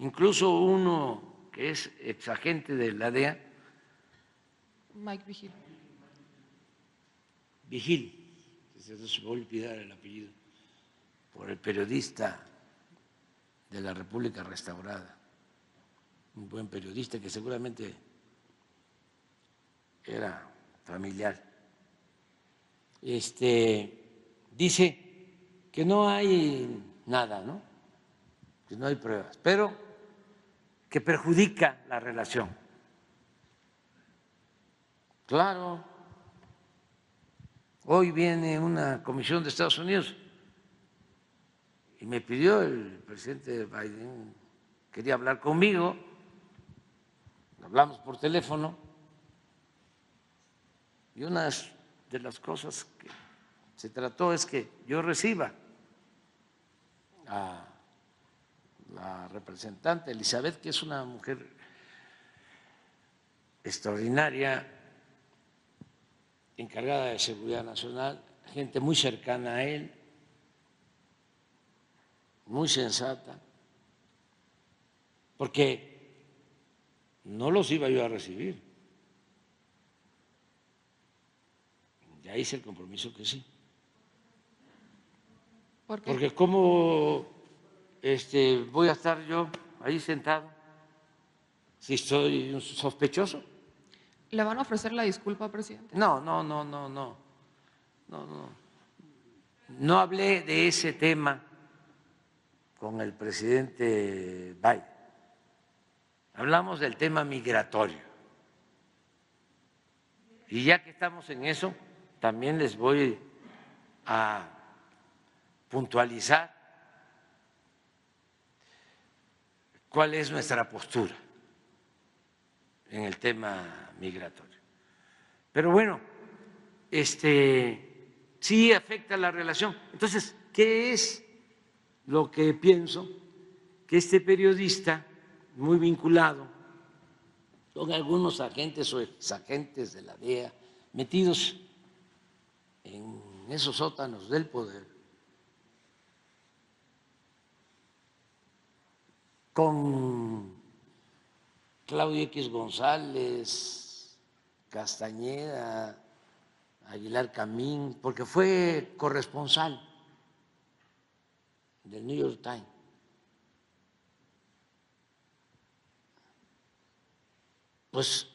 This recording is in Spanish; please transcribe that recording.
incluso uno que es exagente de la DEA, Mike Vigil. Vigil, se nos va a olvidar el apellido, por el periodista de la República Restaurada, un buen periodista que seguramente era familiar. Este dice que no hay nada, ¿no? Que no hay pruebas, pero que perjudica la relación. Claro, Hoy viene una comisión de Estados Unidos y me pidió el presidente Biden, quería hablar conmigo, hablamos por teléfono. Y una de las cosas que se trató es que yo reciba a la representante Elizabeth, que es una mujer extraordinaria, encargada de seguridad nacional, gente muy cercana a él, muy sensata, porque no los iba yo a recibir. Ya hice el compromiso que sí. ¿Por qué? Porque cómo este, voy a estar yo ahí sentado si soy un sospechoso. ¿Le van a ofrecer la disculpa, presidente? No, no, no, no, no. No, no. No hablé de ese tema con el presidente Biden. Hablamos del tema migratorio. Y ya que estamos en eso, también les voy a puntualizar cuál es nuestra postura en el tema migratorio. Pero bueno, este sí afecta la relación. Entonces, ¿qué es lo que pienso? Que este periodista, muy vinculado con algunos agentes o exagentes de la DEA, metidos en esos sótanos del poder, con Claudio X González, Castañeda, Aguilar Camín, porque fue corresponsal del New York Times. Pues